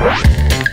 What?